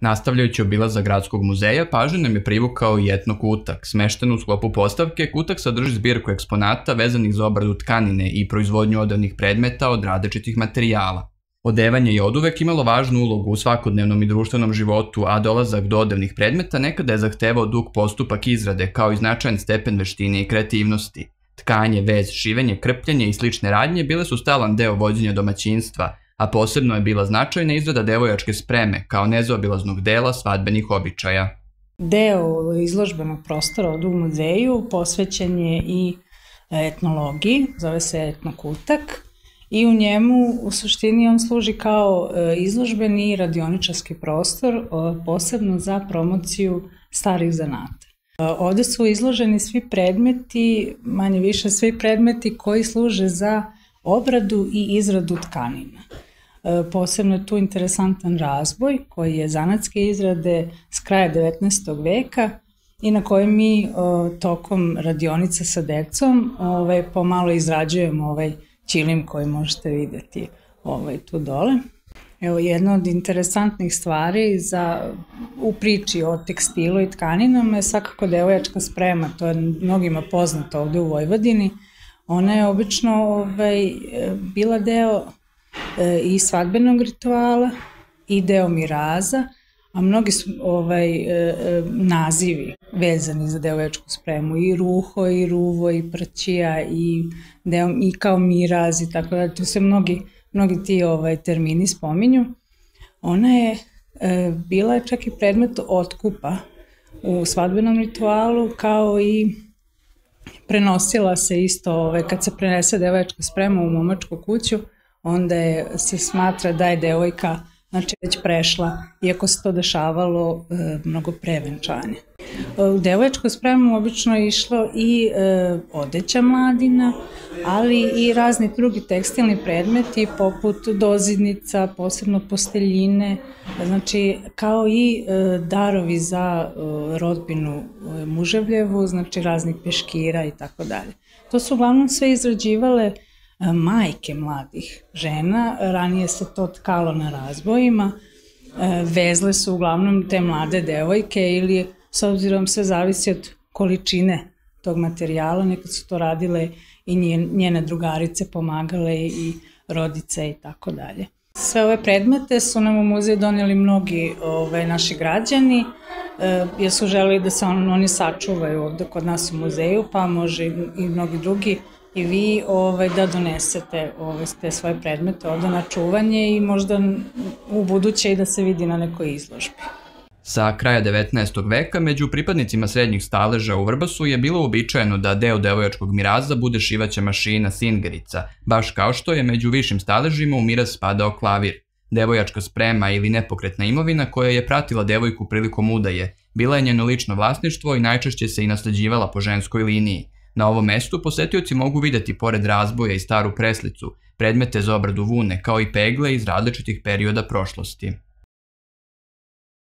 Nastavljajući obilazak gradskog muzeja, pažnju nam je privukao i etno kutak. Smešten u sklopu postavke, kutak sadrži zbirku eksponata vezanih za obradu tkanine i proizvodnju odavnih predmeta od različitih materijala. Odevanje je od uvek imalo važnu ulogu u svakodnevnom i društvenom životu, a dolazak do odevnih predmeta nekada je zahtevao dug postupak izrade kao i značajan stepen veštine i kreativnosti. Tkanje, vez, šivenje, krpljenje i slične radnje bile su stalan deo vođenja domaćinstva, a posebno je bila značajna izrada devojačke spreme kao nezaobilaznog dela svadbenih običaja. Deo izložbenog prostora od u muzeju posvećen je i etnologiji, zove se etnokutak, i u njemu u suštini on služi kao e, izložbeni radioničarski prostor posebno za promociju starih zanata. E, ovde su izloženi svi predmeti, manje više svi predmeti koji služe za obradu i izradu tkanina. E, posebno je tu interesantan razboj koji je zanatske izrade s kraja 19. veka i na kojem mi o, tokom radionica sa decom ovaj, pomalo izrađujemo ovaj čilim koji možete videti ovaj, tu dole. Evo, jedna od interesantnih stvari za, u priči o tekstilu i tkaninama je svakako devojačka sprema, to je mnogima poznato ovde u Vojvodini. Ona je obično ovaj, bila deo e, i svadbenog rituala i deo miraza, a mnogi su ovaj, e, e, nazivi vezani za devojačku spremu, i ruho, i ruvo, i prćija, i, deo, i kao miraz, i tako da, tu se mnogi, mnogi ti ovaj, termini spominju. Ona je e, bila je čak i predmet otkupa u svadbenom ritualu, kao i prenosila se isto, ovaj, kad se prenese devojačka sprema u momačku kuću, onda je, se smatra da je devojka znači već prešla, iako se to dešavalo e, mnogo prevenčanje. E, u devojačku spremu obično je išlo i e, odeća mladina, ali i razni drugi tekstilni predmeti poput dozidnica, posebno posteljine, znači kao i e, darovi za e, rodbinu e, muževljevu, znači raznih peškira i tako dalje. To su uglavnom sve izrađivale majke mladih žena. Ranije se to tkalo na razbojima. E, vezle su uglavnom te mlade devojke ili s obzirom sve zavisi od količine tog materijala. Nekad su to radile i njene drugarice pomagale i rodice i tako dalje. Sve ove predmete su nam u muzej donijeli mnogi ove, ovaj, naši građani, e, jer su želeli da se on, oni sačuvaju ovde kod nas u muzeju, pa može i, mnogi drugi i vi ovaj, da donesete ovaj, te svoje predmete ovde na čuvanje i možda u buduće i da se vidi na nekoj izložbi. Sa kraja 19. veka među pripadnicima srednjih staleža u Vrbasu je bilo uobičajeno da deo devojačkog miraza bude šivaća mašina singerica, baš kao što je među višim staležima u miraz spadao klavir. Devojačka sprema ili nepokretna imovina koja je pratila devojku prilikom udaje, bila je njeno lično vlasništvo i najčešće se i nasleđivala po ženskoj liniji – Na ovom mestu posetioci mogu videti pored razboja i staru preslicu, predmete za obradu vune kao i pegle iz različitih perioda prošlosti.